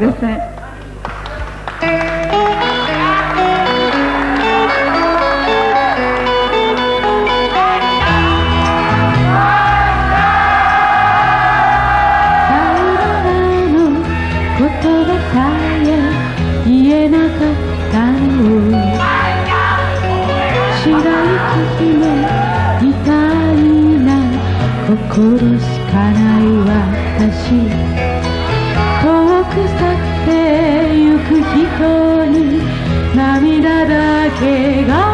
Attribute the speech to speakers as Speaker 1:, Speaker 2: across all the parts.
Speaker 1: ください言葉さえ言えなかったの白い月のみたいな心しかない私。去ってゆく人に涙だけが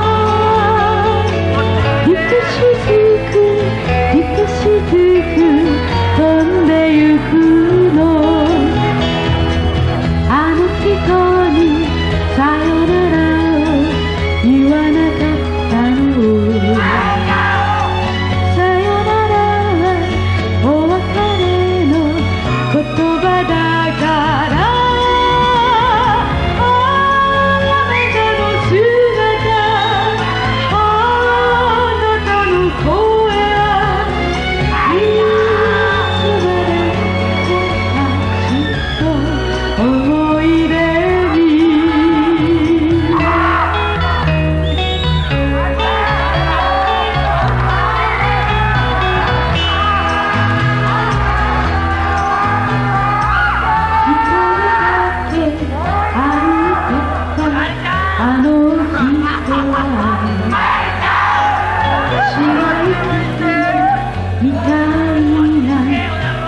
Speaker 1: みたいな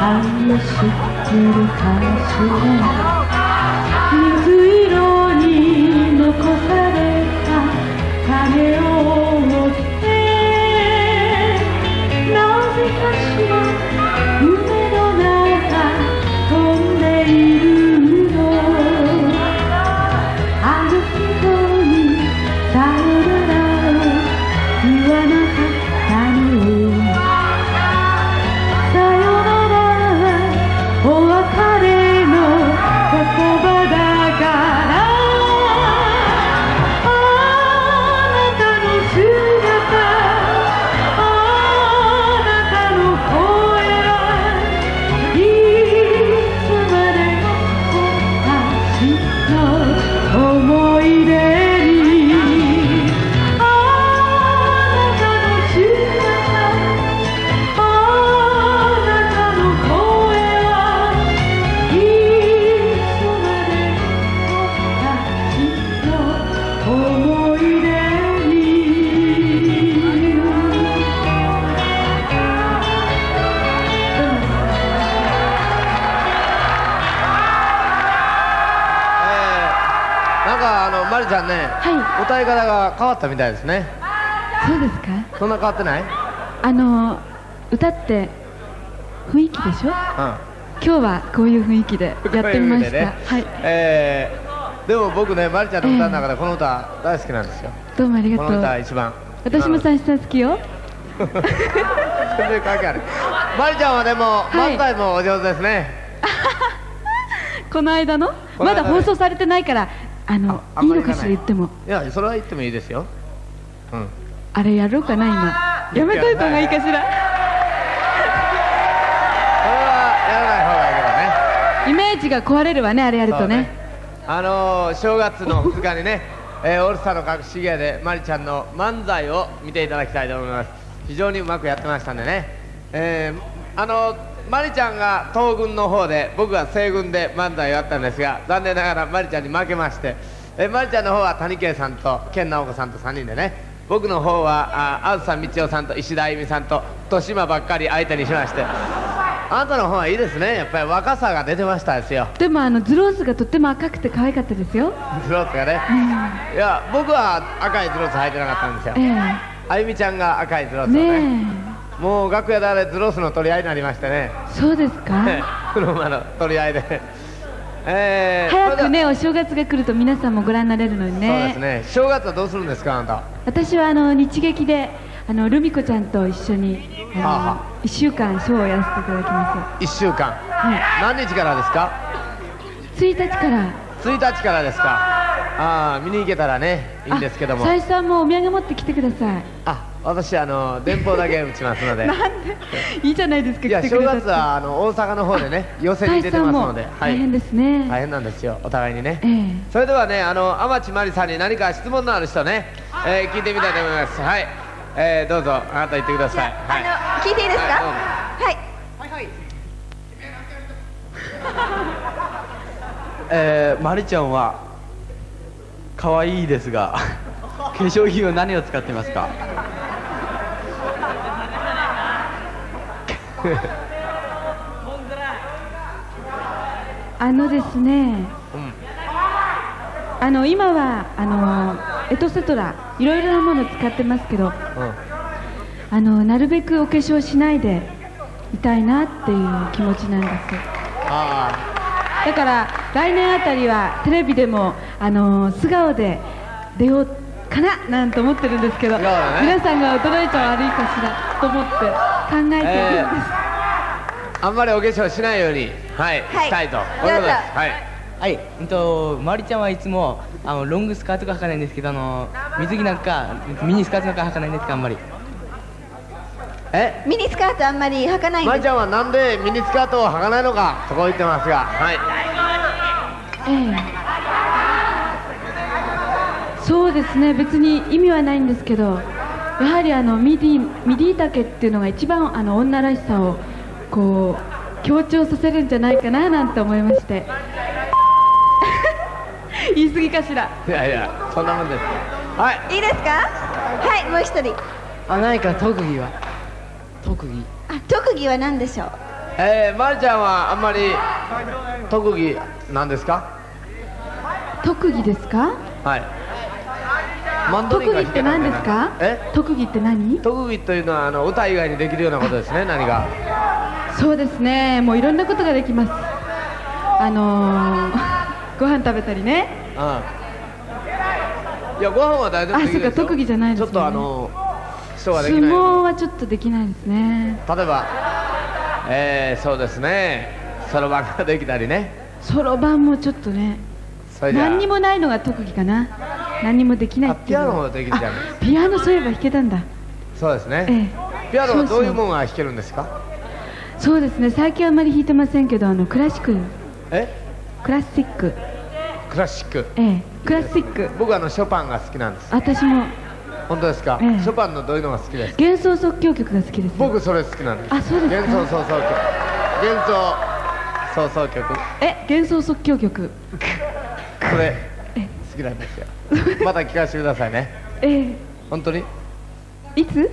Speaker 1: 愛を知ってるかしら
Speaker 2: 歌い方が変わったみたいですね。
Speaker 1: そうですか？
Speaker 2: そんな変わってない？
Speaker 1: あの歌って雰囲気でしょ？
Speaker 2: うん。
Speaker 1: 今日はこういう雰囲気でやってみました、
Speaker 2: ね。
Speaker 1: はい。
Speaker 2: えーでも僕ねまりちゃんの歌の中でこの歌大好きなんですよ、
Speaker 1: どうもありが
Speaker 2: ことの歌
Speaker 1: う
Speaker 2: 一番。
Speaker 1: 私も三枝さん好きよ。
Speaker 2: 全然関係ある。まりちゃんはでも
Speaker 1: はい。
Speaker 2: 漫才もお上手ですね、
Speaker 1: この間の？まだ放送されてないからあのい。いのかしら言っても。
Speaker 2: いやそれは言ってもいいですよ。うん。
Speaker 1: あれやろうかな今。やめといた方がいいかしら。
Speaker 2: それはやらない方がいいけどね。
Speaker 1: イメージが壊れるわねあれやるとね。
Speaker 2: あのー正月の2日にね、えーオールスターの隠し芸でまりちゃんの漫才を見ていただきたいと思います。非常にうまくやってましたんでね、えーあのーまりちゃんが東軍の方で僕が西軍で漫才をやったんですが残念ながらまりちゃんに負けまして、えーまりちゃんの方は谷圭さんと健直子さんと3人でね僕の方はああずさみちおさんと石田あゆみさんと豊島ばっかり相手にしましてあなたの方はいいですね。やっぱり若さが出てましたですよ。
Speaker 1: でもあのズロースがとっても赤くて可愛かったですよ。
Speaker 2: ズロースがね、いや僕は赤いズロース履いてなかったんですよ、
Speaker 1: え
Speaker 2: あゆみちゃんが赤いズロー
Speaker 1: え
Speaker 2: スをね。
Speaker 1: ね
Speaker 2: もう楽屋であれズロースの取り合いになりましてね。
Speaker 1: えそうですか？
Speaker 2: 車の取り合いで。えー
Speaker 1: 早くねお正月が来ると皆さんもご覧になれるのに
Speaker 2: そう
Speaker 1: ね
Speaker 2: ですね。正月はどうするんですかあなた？
Speaker 1: 私はあの日劇であのルミ子ちゃんと一緒にあの、
Speaker 2: はあは
Speaker 1: 1週間ショーをやらせていただきま
Speaker 2: 1週間。
Speaker 1: す、はい、
Speaker 2: 何日からですか
Speaker 1: ？1日から。
Speaker 2: 1日からですか。ああ見に行けたらねいいんですけども。
Speaker 1: さいさんもお土産持ってきてください。
Speaker 2: あ私あの電報だけ打ちますので。
Speaker 1: なんで？いいじゃないですか
Speaker 2: いや正月はあの大阪の方でね寄席に出てますので、
Speaker 1: 大変ですね、
Speaker 2: 大変なんですよお互いにね、
Speaker 1: ええ。
Speaker 2: それではねあの天地真理さんに何か質問のある人ね、えー聞いてみたいと思います。はい、えーどうぞあなた言ってください。はい。
Speaker 3: あの聞いていいですか？
Speaker 2: はいどうぞ。
Speaker 3: はい。
Speaker 4: えー、まりちゃんは可愛いですが化粧品は何を使ってますか？
Speaker 1: あのですね、あの今はあのエトセトラいろいろなものを使ってますけど
Speaker 2: うん
Speaker 1: あのなるべくお化粧しないでいたいなっていう気持ちなんです。
Speaker 2: あ
Speaker 1: だから来年あたりはテレビでもあの素顔で出ようかななんて思ってるんですけど、
Speaker 2: ね。
Speaker 1: 皆さんが驚いちゃ悪いかしらと思って。考えてるんです、
Speaker 2: えーあんまりお化粧しないようにはい、
Speaker 3: はい。
Speaker 2: したいと。こういうことです
Speaker 3: や
Speaker 2: はい。
Speaker 5: はい、うんと、まりちゃんはいつもあのロングスカートが履かないんですけどあの水着なんかミニスカートなんか履かないんですかあんまり。
Speaker 2: え？
Speaker 3: ミニスカートあんまり履かないんです。
Speaker 2: まりちゃんはなんでミニスカートを履かないのかとこう言ってますが。はい。
Speaker 1: ええ。そうですね。別に意味はないんですけどやはりあのミディミディ丈っていうのが一番あの女らしさをこう強調させるんじゃないかななんて思いまして。言い過ぎかしら。
Speaker 2: いやいやそんなもんです。はい。
Speaker 3: いいですか？はいもう一人。
Speaker 5: あ何か特技は。特技。
Speaker 3: あ特技は何でしょう？
Speaker 2: えー、まりちゃんはあんまり特技なんですか？
Speaker 1: 特技ですか？
Speaker 2: はい
Speaker 1: 特技って何ですか？
Speaker 2: え？
Speaker 1: 特技って何？
Speaker 2: 特技というのはあの歌以外にできるようなことですね何が？
Speaker 1: そうですね。もういろんなことができます。あのー ご飯食べたりね。
Speaker 2: うんいやご飯は大丈夫できるでしょ
Speaker 1: あそうか特技じゃないですね。
Speaker 2: ちょっとあの人がで
Speaker 1: 相
Speaker 2: きない
Speaker 1: 撲はちょっとできないですね。
Speaker 2: 例えばえー、そうですね。そろばんができたりね。
Speaker 1: そろばんもちょっとね。何にもないのが特技かな何にもできない
Speaker 2: あ
Speaker 1: っていう。
Speaker 2: ピアノもできるじゃない。
Speaker 1: あピアノそういえば弾けたんだ。
Speaker 2: そうですね、
Speaker 1: ええ。
Speaker 2: ピアノはどういうものが弾けるんですか？
Speaker 1: そうですね。最近あんまり弾いてませんけどあのクラシック。
Speaker 2: え？
Speaker 1: クラシック。
Speaker 2: クラシック。
Speaker 1: ええ。クラシック。
Speaker 2: 僕はあのショパンが好きなんです。
Speaker 1: 私も。
Speaker 2: 本当ですか、
Speaker 1: ええ。
Speaker 2: ショパンのどういうのが好きです？か
Speaker 1: 幻想即興曲が好きです。
Speaker 2: 僕それ好きなんです。
Speaker 1: あそうですか？
Speaker 2: 幻想創造曲。幻想創造曲。
Speaker 1: え幻想即興曲。
Speaker 2: それきなんですよ。また聞かせてくださいね。
Speaker 1: ええ。
Speaker 2: 本当に？
Speaker 1: いつ？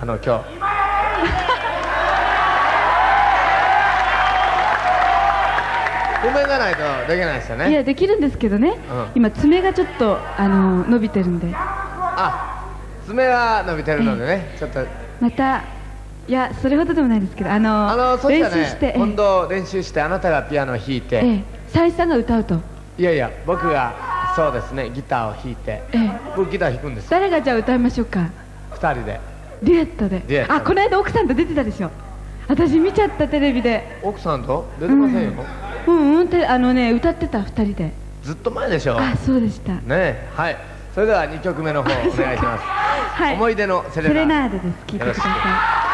Speaker 2: あの今日。譜面がないとできないですよね。
Speaker 1: いやできるんですけどね、
Speaker 2: うん。
Speaker 1: 今爪がちょっとあの伸びてるんで。
Speaker 2: あ爪が伸びてるのでね。ちょっと。
Speaker 1: またいやそれほどでもないですけどあの
Speaker 2: あのそしたら
Speaker 1: 練習して、
Speaker 2: ね今度練習してあなたがピアノを弾いて、
Speaker 1: ええ。ええサイさんが歌うと、
Speaker 2: いやいや僕がそうですね。ギターを弾いて。
Speaker 1: ええ。
Speaker 2: 僕ギター弾くんです。よ
Speaker 1: 誰がじゃあ歌いましょうか？
Speaker 2: 二人で。
Speaker 1: デュエットで。あこの間奥さんと出てたでしょ。私見ちゃったテレビで。
Speaker 2: 奥さんと？出てませんよ、
Speaker 1: うん。うんてあのね歌ってた二人で。
Speaker 2: ずっと前でしょ。
Speaker 1: あそうでした。
Speaker 2: ねえ。はい。それでは2曲目の方お願いします、
Speaker 1: はい。
Speaker 2: 思い出のセレナー。デ
Speaker 1: セレナーデです。聞いてください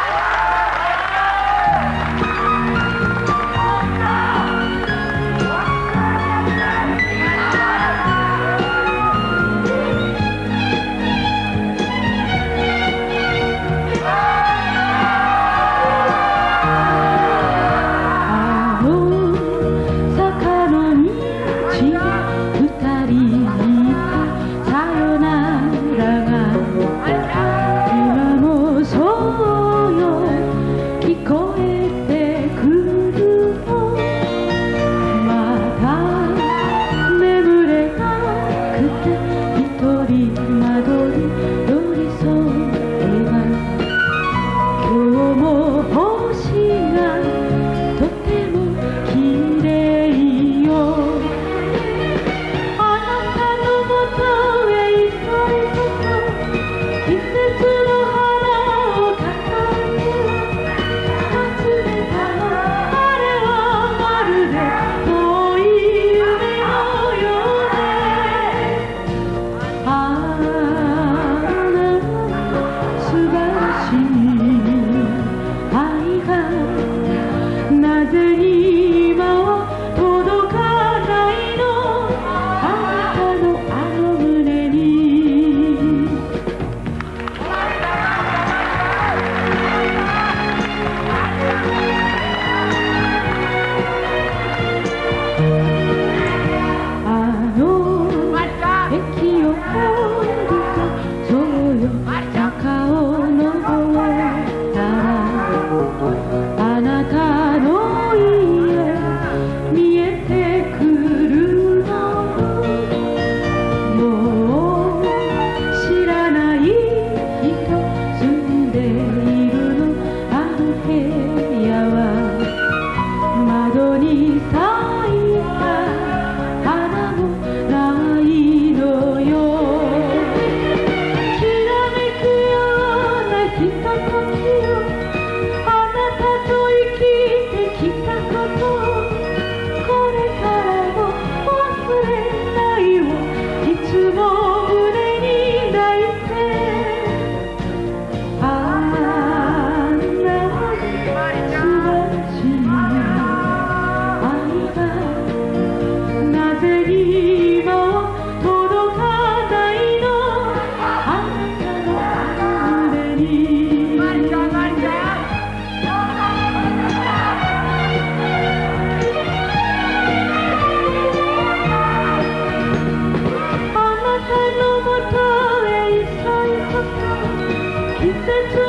Speaker 1: the